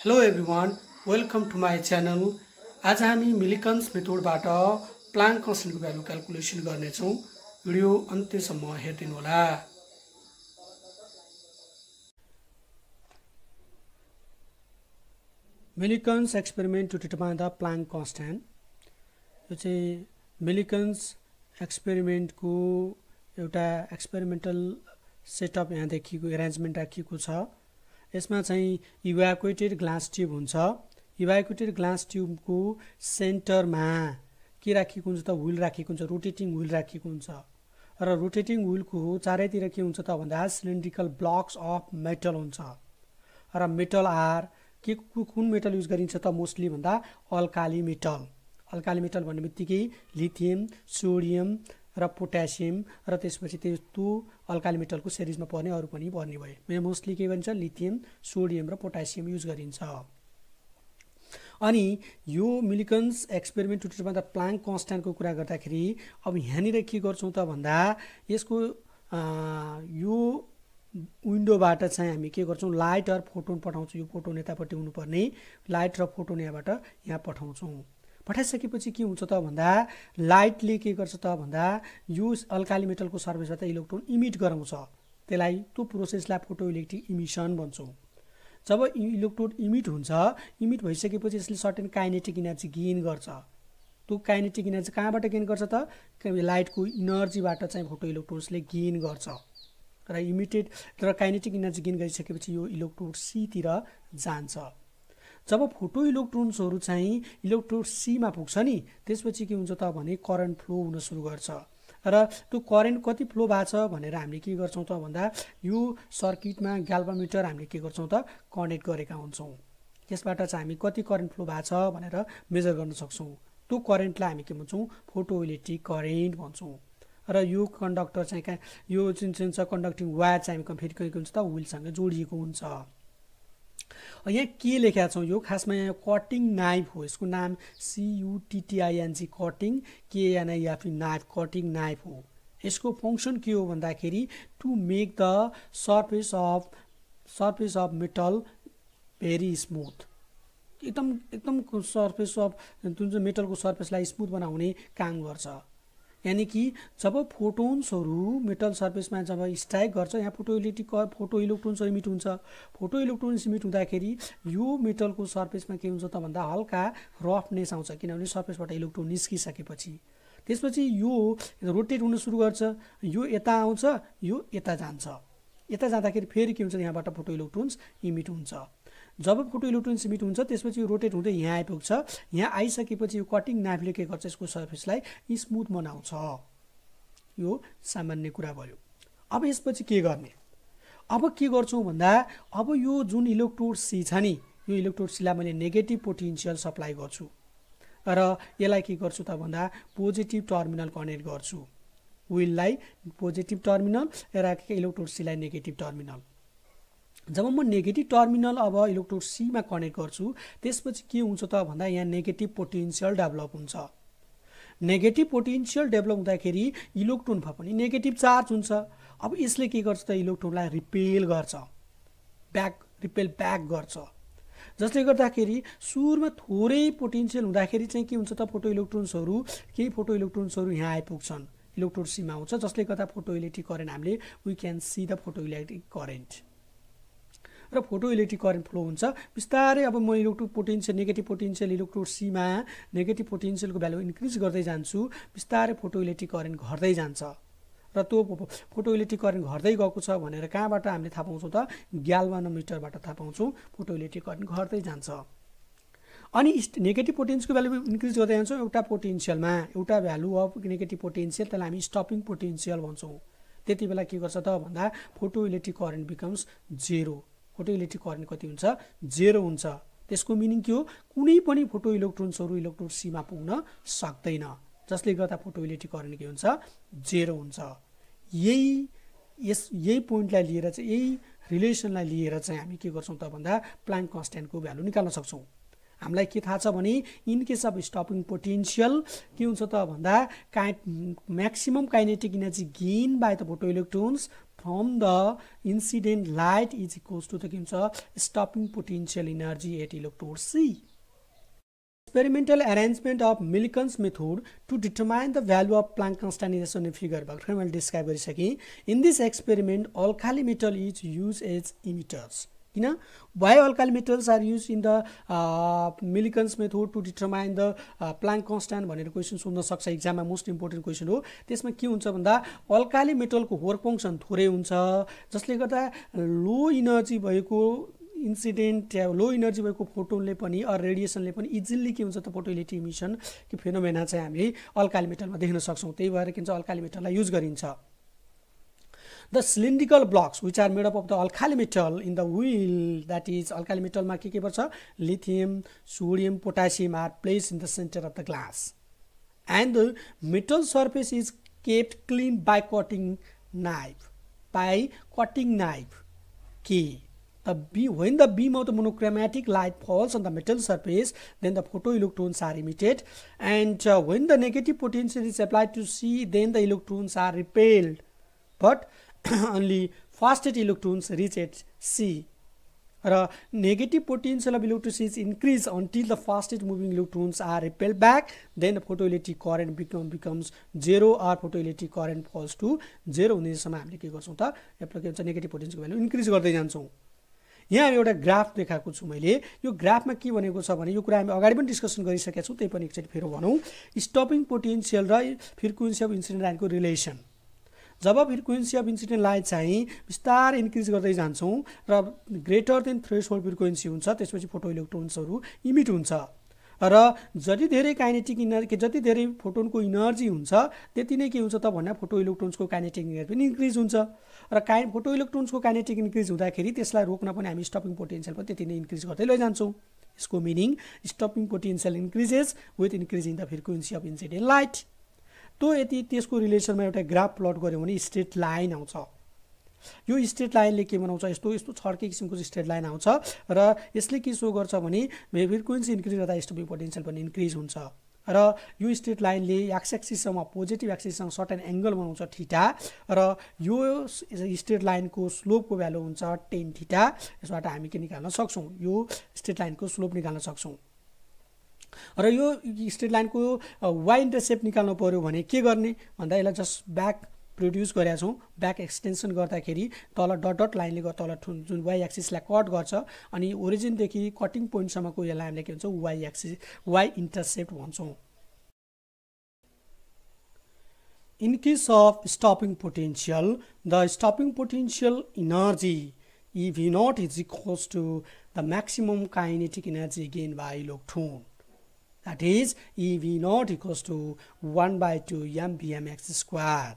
Hello everyone welcome to my channel आज हामी Millikan's मेथोडबाट प्लाङ्क कन्सटेन्टको भ्यालु क्यालकुलेसन गर्नेछौँ। भिडियो अन्त्यसम्म हेरिदिनुहोला। Millikan's experiment to determine the Planck constant यो चाहिँ मिलिकन्स एक्सपेरिमेन्टको एउटा एक्सपेरिमेन्टल सेटअप यहाँ देखिएको एरेन्जमेन्ट राखिएको छ। यसमा चाहिँ इभ्याकुएटेड ग्लास ट्युब हुन्छ। इभ्याकुएटेड ग्लास ट्युबको सेन्टरमा के राखिएको हुन्छ त? विल राखिएको हुन्छ रोटेटिङ विल राखिएको हुन्छ। र रोटेटिङ विलको चारैतिर के हुन्छ त भन्दा सिलिन्ड्रिकल ब्लक्स अफ मेटल हुन्छ। र मेटल आर के कुन मेटल युज गरिन्छ त मोस्टली भन्दा अल्काली मेटल अल्काली मेटल भन्ने बित्तिकै लिथियम सोडियम र पोट्यासियम र त्यसपछि त्यो अल्काली मेटलको सिरिजमा पर्ने अरू पनि पर्ने भयो। मोस्टली के भन्छ लिथियम सोडियम र पोट्यासियम युज गरिन्छ। अनि यो मिलिकन्स एक्सपेरिमेन्ट टुटुमा त प्लाङ्क कन्सट्यान्टको कुरा गर्दाखेरि अब यहाँनिर के गर्छौँ त भन्दा यसको यो विन्डोबाट चाहिँ हामी के गर्छौँ लाइट र फोटोन पठाउँछौँ। यो फोटोन यतापट्टि हुनुपर्ने लाइट र फोटोन यहाँबाट यहाँ पठाउँछौँ। पठाइसकेपछि के हुन्छ त भन्दा लाइटले के गर्छ त भन्दा यो अल्काली मेटलको सर्भिसबाट इलेक्ट्रोन इमिट गराउँछ। त्यसलाई त्यो प्रोसेसलाई फोटो इलेक्ट्रिक इमिसन भन्छौँ। जब इलेक्ट्रोन इमिट हुन्छ इमिट भइसकेपछि यसले सर्टेन काइनेटिक इनर्जी गेन गर्छ। त्यो काइनेटिक इनर्जी कहाँबाट गेन गर्छ त? लाइटको इनर्जीबाट चाहिँ फोटो इलेक्ट्रोन्सले गेन गर्छ। र इमिटेड र काइनेटिक इनर्जी गेन गरिसकेपछि यो इलेक्ट्रोड सीतिर जान्छ। जब फोटो इलेक्ट्रोन्सहरू चाहिँ इलेक्ट्रोड सीमा पुग्छ नि त्यसपछि के हुन्छ त भने करेन्ट फ्लो हुन सुरु गर्छ। र त्यो करेन्ट कति फ्लो भएको छ भनेर हामीले के गर्छौँ त भन्दा यो सर्किटमा ग्याल्भामिटर हामीले के गर्छौँ त कनेक्ट गरेका हुन्छौँ। यसबाट चाहिँ हामी कति करेन्ट फ्लो भएको छ भनेर मेजर गर्न सक्छौँ। त्यो करेन्टलाई हामी के भन्छौँ फोटो इलेक्ट्रिक करेन्ट भन्छौँ। र यो कन्डक्टर चाहिँ कहाँ यो जुन चाहिँ छ कन्डक्टिङ वायर चाहिँ हामी फेरि के हुन्छ त विलसँग जोडिएको हुन्छ। यहाँ के लेखेका छौँ यो? खासमा यहाँ कटिङ नाइफ हो। यसको नाम सियुटिटिआइएनजी कटिङ केएनआइएफी नाइफ कटिङ नाइफ हो। यसको फङ्सन के हो भन्दाखेरि to make the surface of surface of metal very smooth एकदम एकदम सर्फेस अफ जुन चाहिँ मेटलको सर्फेसलाई स्मुथ बनाउने काम गर्छ। यानि कि जब फोटोन्सहरू मेटल सर्फेसमा जब स्ट्राइक गर्छ यहाँ photo electric photo electrons emit हुन्छ। फोटो इलेक्ट्रोन्स इमिट हुँदाखेरि यो मेटलको सर्फेसमा के हुन्छ त भन्दा हल्का रफनेस आउँछ किनभने सर्फेसबाट इलेक्ट्रोन निस्किसकेपछि। त्यसपछि यो रोटेट हुन सुरु गर्छ यो यता आउँछ यो यता जान्छ। यता जाँदाखेरि फेरि के हुन्छ यहाँबाट फोटो इलेक्ट्रोन्स इमिट हुन्छ। जब फोटो इलेक्ट्रोन सिमिट हुन्छ त्यसपछि यो रोटेट हुँदै यहाँ आइपुग्छ। यहाँ आइसकेपछि यो कटिङ नाइफले के गर्छ यसको सर्फेसलाई स्मुथ बनाउँछ। यो सामान्य कुरा भयो। अब यसपछि के गर्ने? अब के गर्छौँ भन्दा अब यो जुन इलेक्ट्रोड सी छ नि यो इलेक्ट्रोड सीलाई मैले नेगेटिभ पोटेन्सियल सप्लाई गर्छु। र यसलाई के गर्छु त भन्दा पोजिटिभ टर्मिनल कनेक्ट गर्छु। विललाई पोजिटिभ टर्मिनल र इलेक्ट्रोड सीलाई नेगेटिभ टर्मिनल। जब म नेगेटिभ टर्मिनल अब इलेक्ट्रोड सीमा कनेक्ट गर्छु त्यसपछि के हुन्छ त भन्दा यहाँ नेगेटिभ पोटेन्सियल डेभलप हुन्छ। नेगेटिभ पोटेन्सियल डेभलप हुँदाखेरि इलेक्ट्रोनमा पनि नेगेटिभ चार्ज हुन्छ। अब यसले के गर्छ त इलेक्ट्रोनलाई रिपेल गर्छ। ब्याक रिपेल ब्याक गर्छ। जसले गर्दाखेरि सुरुमा थोरै पोटेन्सियल हुँदाखेरि चाहिँ के हुन्छ त फोटो इलेक्ट्रोन्सहरू केही फोटो इलेक्ट्रोन्सहरू यहाँ आइपुग्छन्। इलेक्ट्रोड सीमा आउँछ जसले गर्दा फोटो इलेक्ट्रिक करेन्ट हामीले we can see the photo electric current र फोटो इलेक्ट्रिक करेन्ट फ्लो हुन्छ। बिस्तारै अब म electric potential negative potential electrode सीमा नेगेटिभ पोटेन्सियलको भ्यालु इन्क्रिज गर्दै जान्छु। बिस्तारै फोटो इलेक्ट्रिक करेन्ट घट्दै जान्छ। र त्यो फोटो इलेक्ट्रिक करेन्ट घट्दै गएको छ भनेर कहाँबाट हामीले थाहा पाउँछौँ त? ग्याल्भानोमिटरबाट थाहा पाउँछौँ। फोटो इलेक्ट्रिक करेन्ट घट्दै जान्छ। अनि नेगेटिभ पोटेन्सियलको भ्यालु इन्क्रिज गर्दै जान्छौँ एउटा पोटेन्सियलमा एउटा भ्यालु अफ नेगेटिभ पोटेन्सियल त्यसलाई हामी स्टपिङ पोटेन्सियल भन्छौँ। त्यति बेला के गर्छ त भन्दा photo electric current becomes zero photo electric current कति हुन्छ? जेरो हुन्छ। त्यसको मिनिङ के हो? कुनै पनि फोटो इलेक्ट्रोन्सहरू इलेक्ट्रोन सीमा पुग्न सक्दैन। जसले गर्दा फोटो इलेक्ट्रिक करेन्ट के हुन्छ? जेरो हुन्छ। यही यस यही पोइन्टलाई लिएर चाहिँ यही रिलेसनलाई लिएर चाहिँ हामी के गर्छौँ त भन्दा प्लाङ्क कन्सट्यान्टको भ्यालु निकाल्न सक्छौँ। हामीलाई के थाहा छ भने in case of stopping potential के हुन्छ त भन्दा काइ maximum kinetic energy gain by the photo electrons from the incident light is equals to त के हुन्छ stopping potential energy at electrode C of Millikan's method to determine the value of Planck constant is shown in figure भर्खर मैले describe गरिसकेँ in this experiment alkali metal is use as emitters किन? Why alkali metals are use in the Millikan's method to determine the Planck constant भनेर question सोध्न सक्छ इक्जाममा most important question हो। त्यसमा के हुन्छ भन्दा अल्काली मेटलको वर्क फङ्सन थोरै हुन्छ जसले गर्दा लो इनर्जी भएको इन्सिडेन्ट लो इनर्जी भएको फोटोनले पनि अर रेडिएसनले पनि इजिली के हुन्छ त फोटो इमिसन कि फेनोमेना चाहिँ हामी अल्काली मेटलमा देख्न सक्छौँ। त्यही भएर के भन्छ अल्काली मेटललाई युज गरिन्छ। The cylindrical blocks which are made up of the alkali metal in the will that is alkali metal के के पर्छ lithium sodium potassium are place in the centre of the glass and the metal surface is kept clean by cutting knife by cutting knife के the beam, when the beam of the monochromatic light falls on the metal surface, then the photoelectrons are emitted. And uh, when the negative potential is applied to C, then the electrons are repelled. But only fasted electrons reach at C. र negative potential of electrode C increase until the fastest moving electrons are repel back then photo electric current become becomes zero or photo electric current falls to zero हुनेसम्म हामीले के गर्छौँ त? यसलाई के भन्छ negative पोटेन्सियलको value increase गर्दै जान्छौँ। यहाँ एउटा ग्राफ देखाएको छु मैले। यो ग्राफमा के भनेको छ भने यो कुरा हामी अगाडि पनि डिस्कसन गरिसकेका छौँ त्यही पनि एकचोटि फेरि भनौँ। स्टपिङ पोटेन्सियल र फ्रिक्वेन्सी अफ इन्सिडेन्ट लाइनको रिलेसन जब फ्रिक्वेन्सी अफ इन्सिडेन्ट लाइन चाहिँ बिस्तारै इन्क्रिज गर्दै जान्छौँ र greater than threshold frequency हुन्छ त्यसपछि फोटो इलेक्ट्रोन्सहरू इमिट हुन्छ। र जति धेरै काइनेटिक इनर्जी जति धेरै फोटोनको इनर्जी हुन्छ त्यति नै के हुन्छ त भन्दा फोटो इलेक्ट्रोन्सको काइनेटिक इनर्जी पनि इन्क्रिज हुन्छ। र काइ फोटो इलेक्ट्रोन्सको काइनेटिक इन्क्रिज हुँदाखेरि त्यसलाई रोक्न पनि हामी स्टपिङ पोटेन्सियल पनि त्यति नै इन्क्रिज गर्दै लैजान्छौँ। यसको meaning stopping potential increases with increase in the frequency of incident light त्यो यति त्यसको रिलेसनमा एउटा ग्राफ प्लट गऱ्यो भने स्ट्रेट लाइन आउँछ। यो स्ट्रेट लाइनले के बनाउँछ? यस्तो यस्तो छड्के किसिमको स्ट्रेट लाइन आउँछ र यसले के सो गर्छ भने फ्रिक्वेन्सी इन्क्रिज गर्दा स्टपिङ पोटेन्सियल पनि इन्क्रिज हुन्छ। र यो स्ट्रेट लाइनले एक्स एक्सिससँग पोजिटिभ एक्सिससँग सर्टन एङ्गल बनाउँछ ठिटा र यो स्ट्रेट लाइनको स्लोपको भ्यालु हुन्छ टेन ठिटा। यसबाट हामी के निकाल्न सक्छौँ? यो स्ट्रेट लाइनको स्लोप निकाल्न सक्छौँ। र यो स्ट्रेट लाइनको वाइ इन्टरसेप्ट निकाल्नु पऱ्यो भने के गर्ने? भन्दा यसलाई जस्ट ब्याक प्रड्युस गरेका छौँ। ब्याक एक्सटेन्सन गर्दाखेरि तल डट डट लाइनले तल जुन वाइ एक्सिसलाई कट गर्छ अनि ओरिजिनदेखि कटिङ पोइन्टसम्मको यसलाई हामीले के भन्छौँ? वाइ एक्सिस वाइ इन्टरसेप्ट भन्छौँ। In case of stopping potential, the stopping potential energy EV naught is equals to the maximum kinetic energy gained by electron. That is EV naught equals to 1 by 2 mvmx square.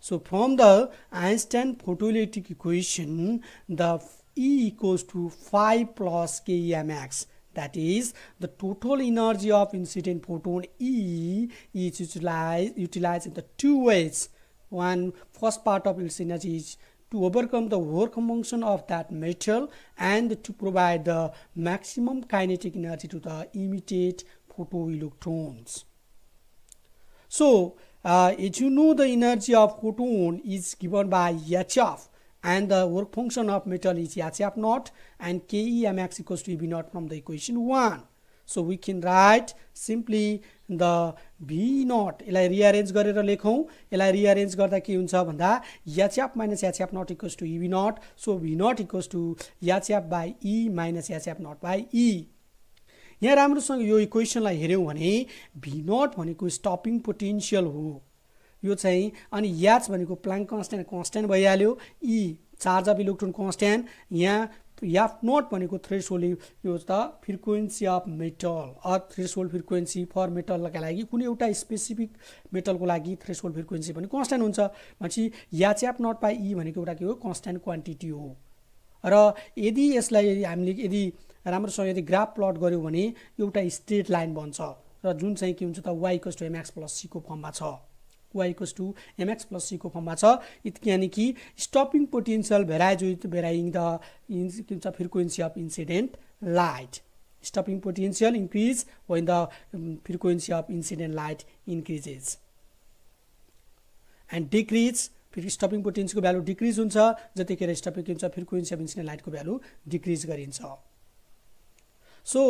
So from the Einstein photoelectric equation, the E equals to 5 plus kmx. That is, the total energy of incident photon E is utilized, utilized in the two ways. One, first part of its energy is to overcome the work function of that metal and to provide the maximum kinetic energy to the emitted photoelectrons. So, uh, as you know the energy of photon is given by HF and the work function of metal is HF naught and KEMX equals to EB naught from the equation 1. So we can write simply the V naught यसलाई रिअरेन्ज गरेर लेखौँ यसलाई रिअरेन्ज गर्दा के हुन्छ भन्दा h f minus h f not equals to e V not so V not equals to h f by e minus h f not by e यहाँ राम्रोसँग यो इक्वेसनलाई हेऱ्यौँ भने भी नट भनेको स्टपिङ पोटेन्सियल हो। यो चाहिँ अनि याच भनेको प्लाङ्क कन्सट्यान्ट कन्सट्यान्ट भइहाल्यो। E charge of electron constant यहाँ याफ नट भनेको थ्रेस होल्ड यो त frequency of metal uh threshold frequency for मेटलका लागि कुनै एउटा स्पेसिफिक मेटलको लागि थ्रेस होल्ड फ्रिक्वेन्सी पनि कन्सट्यान्ट हुन्छ। भनेपछि याच्याप नट बाई ई भनेको एउटा के हो? कन्सट्यान्ट क्वान्टिटी हो। र यदि यसलाई हामीले यदि राम्रोसँग यदि ग्राफ प्लट गऱ्यौँ भने एउटा स्ट्रेट लाइन बन्छ र जुन चाहिँ के हुन्छ त वाइकस टु एमएक्स प्लस सीको फर्ममा छ। वाइकस टु एमएक्स प्लस सीको फर्ममा छ। यानि कि stopping potential varies with varying the के भन्छ frequency of incident light. potential increase when the um, frequency of incident light increases and decrease फेरि स्टपिङ पोटेन्सको भ्यालु डिक्रिज हुन्छ जतिखेर स्टपिङ हुन्छ फ्रिक्वेन्सी अफ इन्सिडेन्ट लाइटको भ्यालु डिक्रिज गरिन्छ। So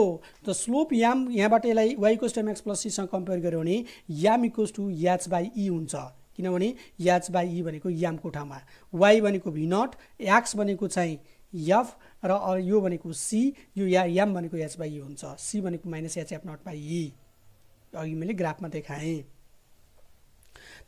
the slope याम यहाँबाट यसलाई Y equals time X plus सीसँग compare गऱ्यो भने M equals to H by E हुन्छ। किनभने याच बाई ई भनेको यामको ठाउँमा वाइ भनेको भी नट एक्स भनेको चाहिँ यफ र यो भनेको सी यो या याम भनेको एच बाई ई हुन्छ। सी भनेको minus H F not by E अघि मैले ग्राफमा देखाएँ।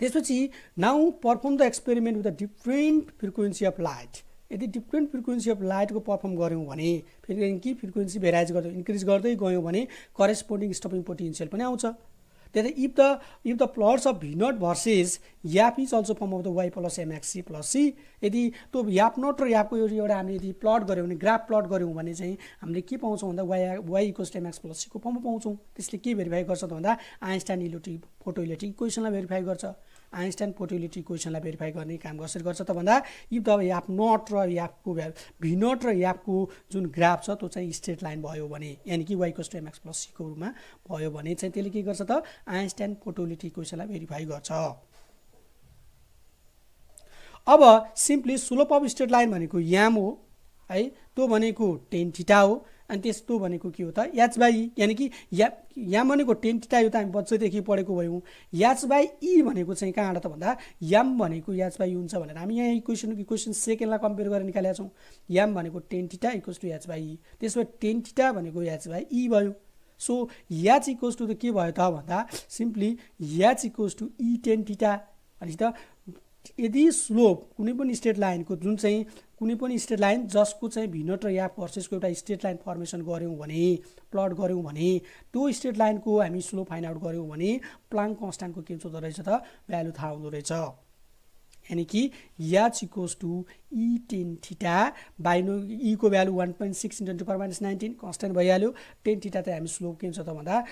त्यसपछि now perform the experiment with the different frequency of light यदि डिफ्रेन्ट फ्रिक्वेन्सी अफ लाइटको पर्फर्म गऱ्यौँ भने फेरि कि फ्रिक्वेन्सी भेराइज गर्दै इन्क्रिज गर्दै गयौँ भने करेस्पोन्डिङ स्टपिङ पोटेन्सियल पनि आउँछ। त्यही if the if the plots of V not versus F is also form of the Y plus plus C यदि त्यो याप नट र यापको एउटा हामीले यदि प्लट गऱ्यौँ भने ग्राफ प्लट गऱ्यौँ भने चाहिँ हामीले के पाउँछौँ भन्दा Y Y equals m x plus सीको फर्ममा पाउँछौँ। त्यसले के भेरिफाई गर्छ त भन्दा आइन्स्टाइन इलेक्ट्रिक फोटो इलेक्ट्रिक इक्वेसनलाई भेरिफाई गर्छ। आइन्स्टाइन पोर्टिलिटी क्वेसनलाई भेरिफाई गर्ने काम कसरी गर्छ त भन्दा इफ द याप नट र यापको भी नट र यापको जुन ग्राफ छ त्यो चाहिँ स्ट्रेट लाइन भयो भने यानि कि वाइकोस टु एमएक्स प्लस सीको रूपमा भयो भने चाहिँ त्यसले के गर्छ त आइन्स्टाइन पोर्टिलिटी क्वेसनलाई भेरिफाई गर्छ। अब simply slope of straight line भनेको याम हो है त्यो भनेको टेन थिटा हो अनि त्यस्तो भनेको के हो त? याच बाई यानि कि या याम भनेको टेन टिटा यो त हामी बच्चैदेखि पढेको भयौँ। याच बाई ई भनेको चाहिँ कहाँबाट त भन्दा याम भनेको याच बाई हुन्छ भनेर हामी यहाँ इक्वेसन इक्वेसन सेकेन्डलाई कम्पेयर गरेर निकालेका छौँ। याम भनेको tan theta equals to H by E भए टेन टिटा भनेको याच बाई ई भयो। सो याच इक्वल्स टु त के भयो त भन्दा simply H equals to E tan theta भनेपछि त यदि स्लोप कुनै पनि स्ट्रेट लाइनको जुन चाहिँ कुनै पनि स्ट्रेट लाइन जसको चाहिँ भिनट र याप भर्सेसको एउटा स्ट्रेट लाइन फर्मेसन गऱ्यौँ भने प्लट गऱ्यौँ भने त्यो स्ट्रेट लाइनको हामी स्लोप फाइन्ड आउट गऱ्यौँ भने प्लाङ कन्सट्यान्टको के हुँदो रहेछ त? भ्यालु थाहा हुँदो रहेछ। यानि कि h equals to e tan theta बाइनो ईको value one point six into पर माइनस नाइन्टिन कन्सटेन्ट भइहाल्यो। टेन थिटा चाहिँ हामी स्लोप के हुन्छ त भन्दा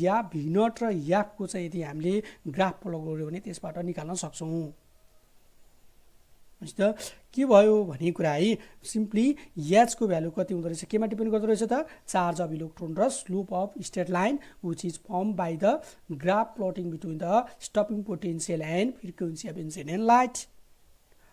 या भिनट र यापको चाहिँ यदि हामीले ग्राफ फलो गऱ्यो भने त्यसबाट निकाल्न सक्छौँ। त के भयो भन्ने कुरा है सिम्पली याचको भ्यालु कति हुँदो रहेछ केमा डिपेन्ड गर्दो रहेछ त? चार्ज अफ इलेक्ट्रोन र slope of state line which is form by the graph plotting between the stopping potential and frequency of incident light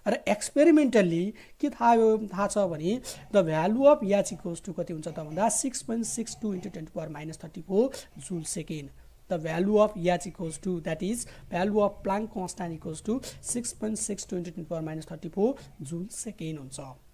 र एक्सपेरिमेन्टल्ली के थाहा थाहा छ भने the value of H equals to कति हुन्छ त भन्दा six point six two into ten power minus thirty four joule second the value of H equals to that is value of Planck constant equals to 6.6 into 10 power minus 34 joule second हुन्छ